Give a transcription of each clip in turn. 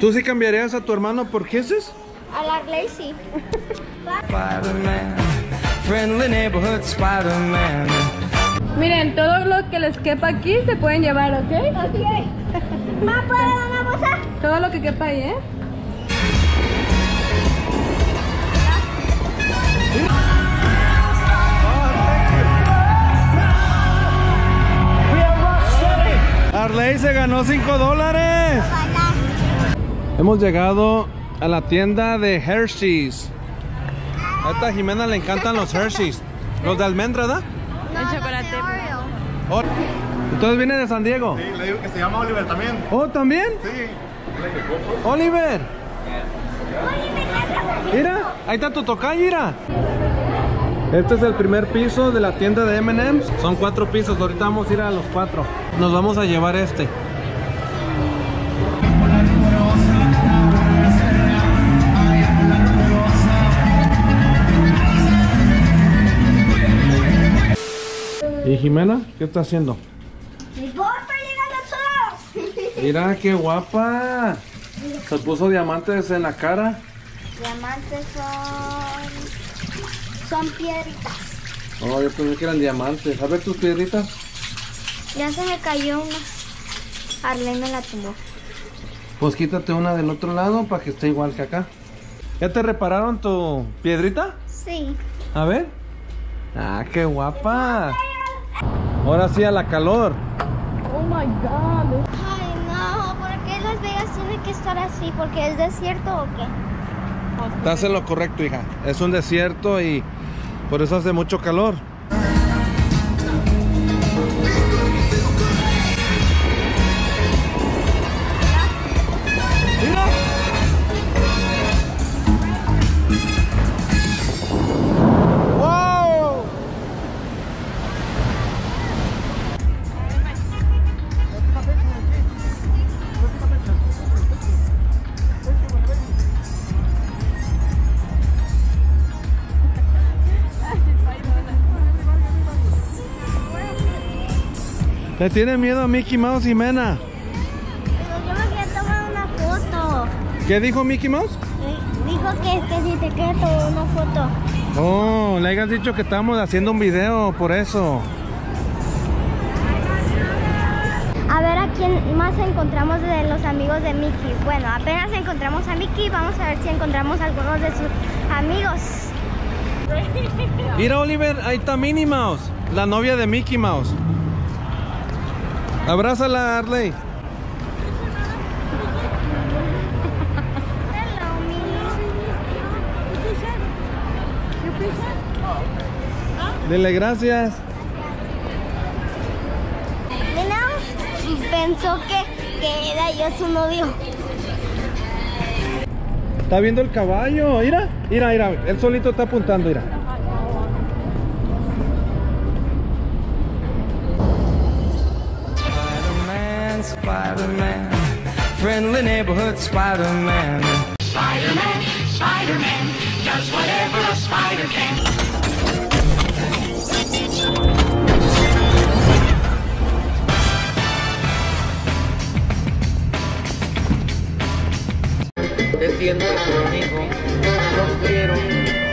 ¿Tú sí cambiarías a tu hermano por Kisses? A la Arley sí. Spider-Man, friendly neighborhood Spider-Man. Miren, todo lo que les quepa aquí se pueden llevar, ¿ok? Ok. ¿Más dar una bolsa? Todo lo que quepa ahí, ¿eh? Arley se ganó 5 dólares. Hemos llegado a la tienda de Hershey's. A esta Jimena le encantan los Hershey's. Los de almendra, ¿verdad? El chocolate. Oh, Entonces viene de San Diego. Sí, le digo que se llama Oliver también. Oh, ¿también? Sí. Oliver. Mira, ahí está tu tocayo, mira. Este es el primer piso de la tienda de M&M's. Son cuatro pisos, ahorita vamos a ir a los cuatro. Nos vamos a llevar este. ¿Y Jimena? ¿Qué está haciendo? Mi bolsa llegando lado. Mira qué guapa. Se puso diamantes en la cara. Diamantes son... Son piedritas. Oh, yo pensé que eran diamantes. A ver tus piedritas. Ya se me cayó una. Arley me la tumbó. Pues quítate una del otro lado para que esté igual que acá. ¿Ya te repararon tu piedrita? Sí. A ver. Ah, qué guapa. Ahora sí a la calor. Oh my god. Ay, no. ¿Por qué Las Vegas tiene que estar así? ¿Porque es desierto o qué? Estás en lo correcto, hija. Es un desierto y por eso hace mucho calor. Le tiene miedo a Mickey Mouse y Mena. Pero yo me quería tomar una foto. ¿Qué dijo Mickey Mouse? Eh, Dijo que, que si te quería tomar una foto. Oh, le hayas dicho que estamos haciendo un video por eso. A ver a quién más encontramos de los amigos de Mickey. Bueno, apenas encontramos a Mickey. Vamos a ver si encontramos algunos de sus amigos. Mira Oliver, ahí está Minnie Mouse, la novia de Mickey Mouse. Abrázala, Arley. Dile gracias. Pensó que, que era yo su novio. Está viendo el caballo. Mira, mira, mira. Él solito está apuntando, mira. Friendly neighborhood Spider-Man. Spider-Man, Spider-Man, does whatever a spider can. Te siento tu amigo, no quiero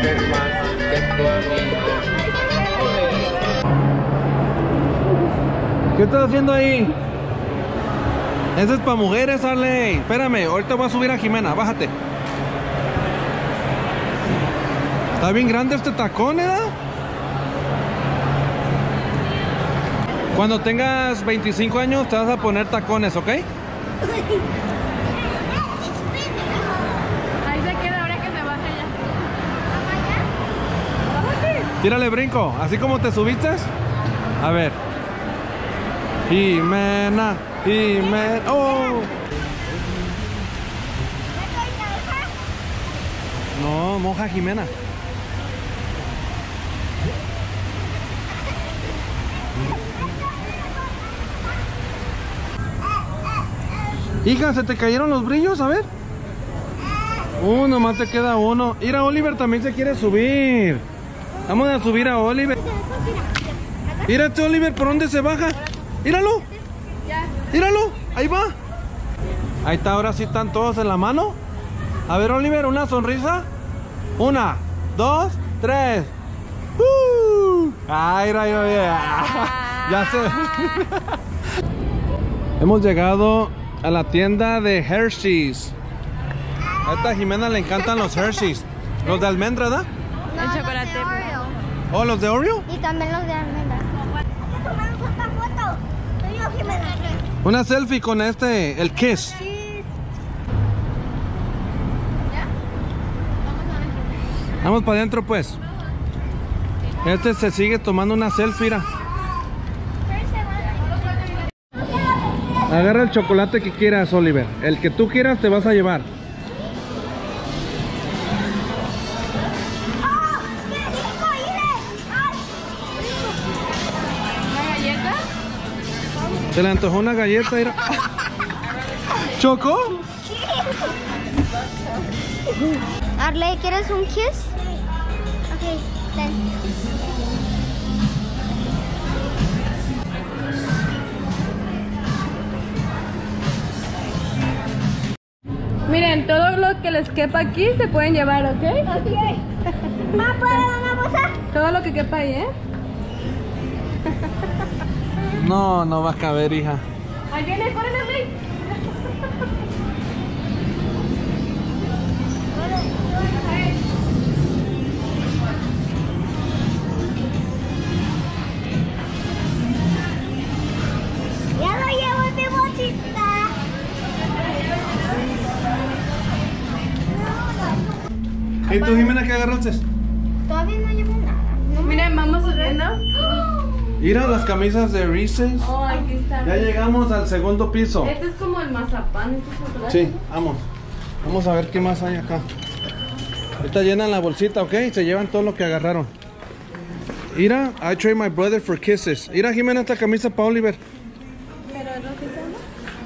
ser más que tu amigo. ¿Qué estás haciendo ahí? Ese es para mujeres, Arley. Espérame, ahorita voy a subir a Jimena. Bájate. Está bien grande este tacón, ¿eh? Cuando tengas 25 años te vas a poner tacones, ¿ok? Ahí se queda ahora que se baje ya. Tírale brinco, así como te subiste. A ver. Jimena, Jimena. ¡Oh! No, moja Jimena. Hija, ¿se te cayeron los brillos? A ver. Uh, nomás te queda uno. Mira, Oliver también se quiere subir. Vamos a subir a Oliver. Mírate, Oliver, ¿por dónde se baja? Míralo. Míralo, ahí va. Ahí está, ahora sí están todos en la mano. A ver, Oliver, una sonrisa. Una, dos, tres. ¡Uh! Ay, rayo, ya. ya se. Hemos llegado a la tienda de Hershey's. A esta Jimena le encantan los Hershey's. Los de almendra, ¿verdad? No, El los chocolate. de Oreo. ¿O los de Oreo? Y también los de almendras. tomamos otra foto. Soy yo, Jimena. Una selfie con este, el Kiss. Vamos para adentro pues. Este se sigue tomando una selfie. mira. Agarra el chocolate que quieras, Oliver. El que tú quieras te vas a llevar. Se le antojó una galleta. Mira. ¿Choco? Arley, ¿quieres un kiss? Ok, ten. Miren, todo lo que les quepa aquí se pueden llevar, ¿ok? Ok. ¿Más puedo una bolsa? Todo lo que quepa ahí, ¿eh? No, no va a caber, hija. Ahí viene, córrele, Rey. Ya lo llevo en mi bolsita. ¿Y tú, Jimena, qué agarraste? Todavía no llevo nada. No me- Miren, vamos subiendo. Mira las camisas de Reese's. Oh, aquí está. Ya llegamos al segundo piso. Este es como el mazapán, este es chocolate. Sí, vamos. Vamos a ver qué más hay acá. Ahorita llenan la bolsita, ¿ok? Se llevan todo lo que agarraron. Mira, I trade my brother for kisses. Mira, Jimena, esta camisa para Oliver.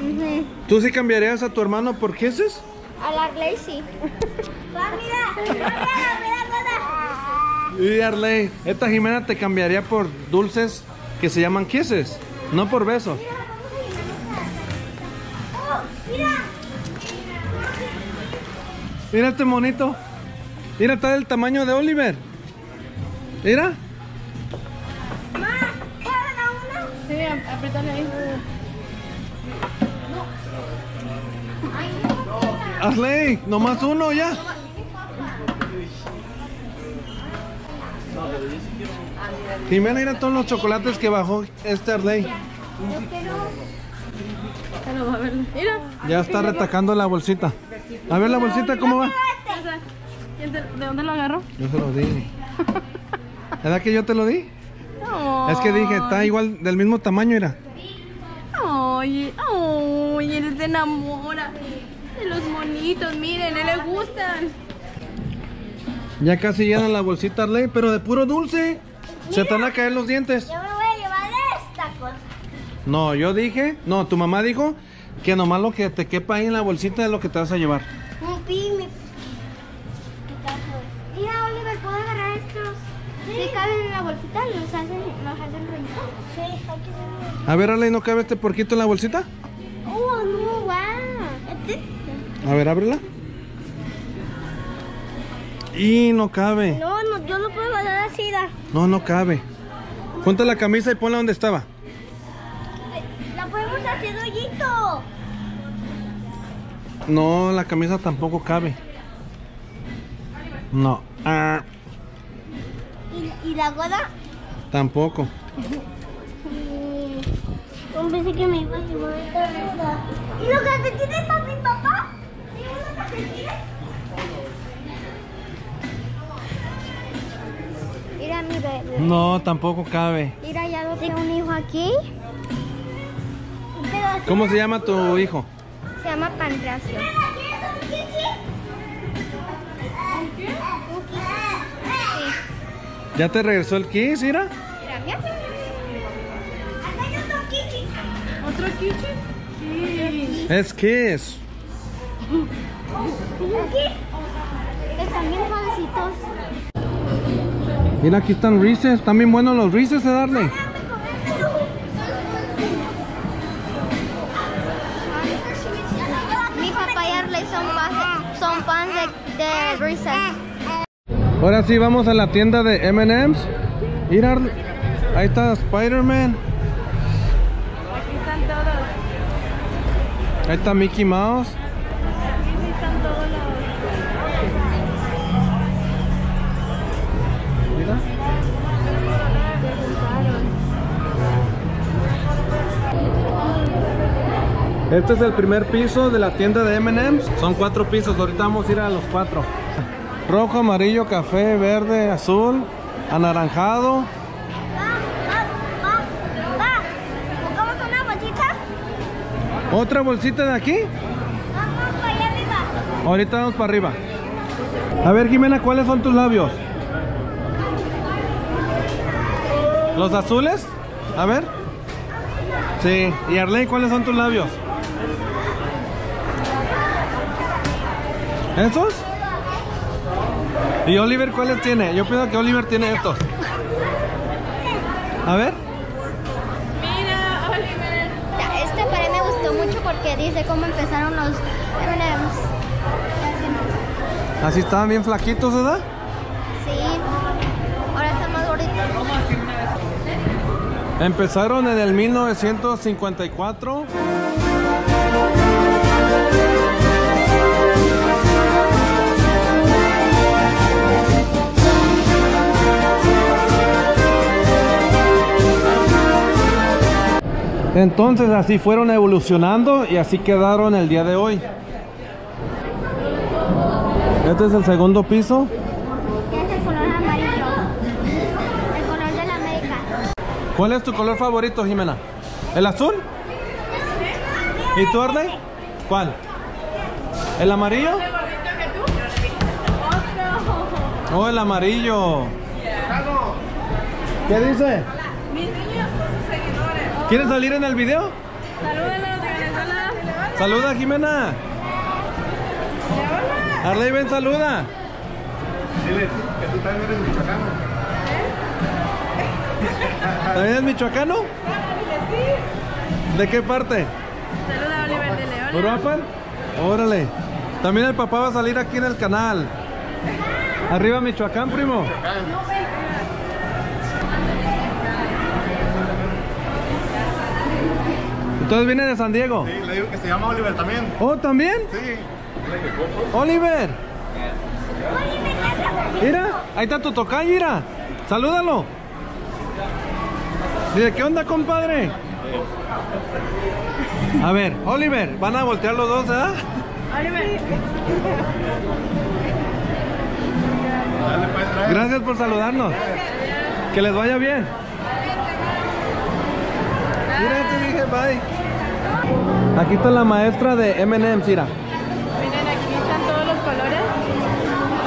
Ujú. ¿Tú sí cambiarías a tu hermano por kisses? A la sí. Va, mira. Y Arley, esta Jimena te cambiaría por dulces que se llaman kisses, no por besos. Oh, mira. Mira este monito. Mira, está del tamaño de Oliver. Mira. Sí, apriétale ahí. Arley, nomás uno ya. Jimena, mira todos los chocolates que bajó este Arley. Mira. Ya está retacando la bolsita. A ver la bolsita, ¿cómo va? ¿Quién te- ¿De dónde lo agarró? Yo se lo di. ¿Verdad que yo te lo di? No. Es que dije, está igual del mismo tamaño, era. Oye, oye, él se enamora de los monitos, miren, a él le gustan. Ya casi llenan la bolsita Arley, pero de puro dulce. Se te van a caer los dientes. Yo me voy a llevar esta cosa. No, yo dije, no, tu mamá dijo que nomás lo que te quepa ahí en la bolsita es lo que te vas a llevar. Un pi, mi... Mira, Oliver, ¿puedo agarrar estos? Sí, caben en la bolsita, los hacen, los hacen rollitos. Sí, hay que hacer A ver, Arley, ¿no cabe este porquito en la bolsita? Oh, no, wow. Este. A ver, ábrela. Y no cabe. No, no, yo no puedo guardar así, da. No, no cabe. Junta la camisa y ponla donde estaba. La podemos hacer hoyito. No, la camisa tampoco cabe. No. Ah, ¿Y, y la gorra? tampoco. Yo pensé que me iba a llevar esta. ¿Y los calcetines para mi papá? ¿Y unos calcetines? Mira mi bebé. No, tampoco cabe. Mira, ya tengo un hijo aquí. Pero ¿Cómo se llama tu hijo? se llama Pancracio. ¿Ya te regresó el kiss, Ira? Mira, mira. Acá hay otro kichi. ¿Otro kitchen? Sí. Es kiss. Están bien suavecitos. Mira, aquí están Reese's. Están bien buenos los Reese's de darle. fase- son fans de, de Reese's. Ahora sí, vamos a la tienda de M&M's. Mira, ahí está Spider-Man. Aquí están todos. Ahí está Mickey Mouse. Este es el primer piso de la tienda de M&M's. Son cuatro pisos. Ahorita vamos a ir a los cuatro. Rojo, amarillo, café, verde, azul, anaranjado. ¿Otra bolsita de aquí? Vamos para allá arriba. Ahorita vamos para arriba. A ver, Jimena, ¿cuáles son tus labios? ¿Los azules? A ver. Sí. ¿Y Arlene, cuáles son tus labios? ¿Estos? ¿Y Oliver cuáles tiene? Yo pienso que Oliver tiene estos. A ver. Mira, Oliver. Este pared me gustó mucho porque dice cómo empezaron los M&M's. Así estaban bien flaquitos, ¿verdad? Sí. Ahora están más gorditos. Empezaron en el 1954. Entonces así fueron evolucionando y así quedaron el día de hoy. Este es el segundo piso. ¿Qué es el color amarillo? El color de la América. ¿Cuál es tu color favorito, Jimena? ¿El azul? ¿Y tú, Arley? ¿Cuál? ¿El amarillo? Oh, el amarillo. ¿Qué dice? ¿Quieres salir en el video? Salúdenlos de Venezuela. Saluda, Jimena. Arley, ven, saluda. Dile que tú también eres michoacano. ¿También es michoacano? ¿De qué parte? Saluda, Oliver. Dile. ¿Uruapan? Órale. También el papá va a salir aquí en el canal. Arriba Michoacán, primo. Entonces viene de San Diego. Sí, le digo que se llama Oliver también. Oh, ¿también? Sí. Oliver. Mira, ahí está tu tocayo, mira. Salúdalo. Dice, ¿qué onda, compadre? A ver, Oliver, van a voltear los dos, ¿ah? Oliver. Dale, pues, trae. Gracias por saludarnos. Que les vaya bien. Mira, te dije bye. Aquí está la maestra de M&M's, mira. Miren, aquí están todos los colores.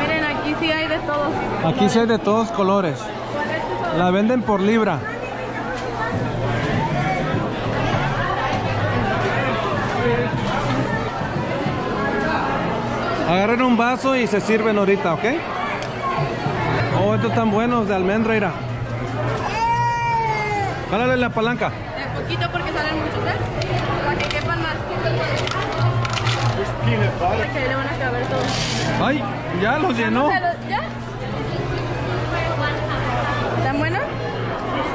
Miren, aquí sí hay de todos. Aquí sí hay de todos colores. La venden por libra. Agarren un vaso y se sirven ahorita, ¿ok? Oh, estos están buenos de almendra, mira. Jálale la palanca. De poquito porque salen muchos, ¿eh? Que le van a caber todos. Ay, ya los llenó. ¿Ya? ¿Están buenos?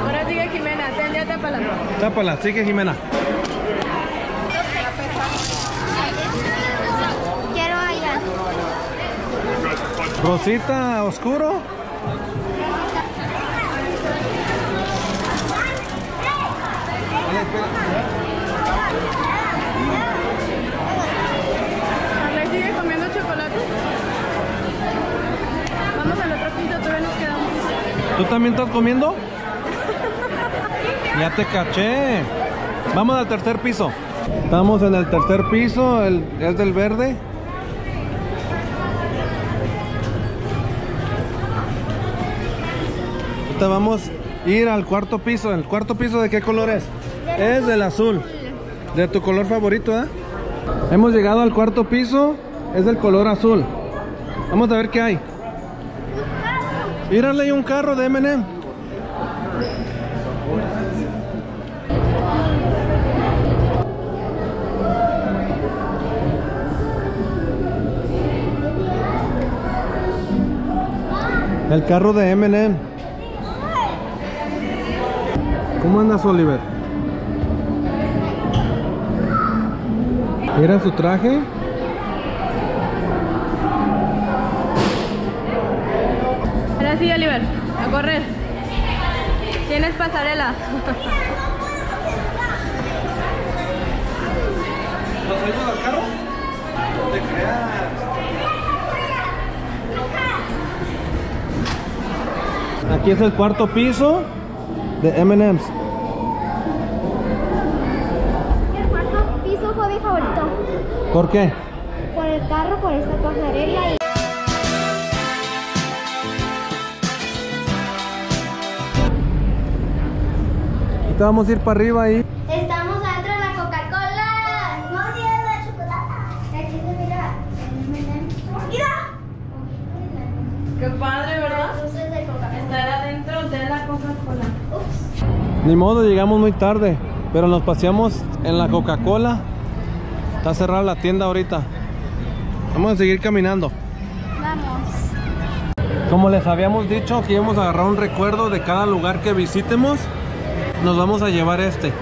Ahora sigue Jimena, ten ya tápala. Tápala, sigue Jimena. Quiero allá. Rosita oscuro. Arley sigue comiendo chocolate. Vamos al otro piso, todavía nos quedamos. ¿Tú también estás comiendo? Ya te caché. Vamos al tercer piso. Estamos en el tercer piso, es del verde. Ahorita vamos a ir al cuarto piso. ¿El cuarto piso de qué color es? Es del azul. De tu color favorito, ¿eh? Hemos llegado al cuarto piso. Es del color azul. Vamos a ver qué hay. Mírale un carro de M&M. El carro de M&M. ¿Cómo andas, Oliver? ¿Era su traje? Ahora sí, Oliver, a correr. Tienes pasarela. ¿Nos salimos al carro? No te creas. Aquí es el cuarto piso de M&M's. El cuarto piso fue mi favorito. ¿Por qué? Por el carro, por esta pasarela y... Ahorita vamos a ir para arriba ahí. Estamos adentro de la Coca-Cola. No tiene la chocolate. Aquí se mira. Mira. Qué padre, ¿verdad? Estar adentro de la Coca-Cola. Ni modo, llegamos muy tarde. Pero nos paseamos en la Coca-Cola. Está cerrada la tienda ahorita. Vamos a seguir caminando. Vamos. Como les habíamos dicho que íbamos a agarrar un recuerdo de cada lugar que visitemos, nos vamos a llevar este.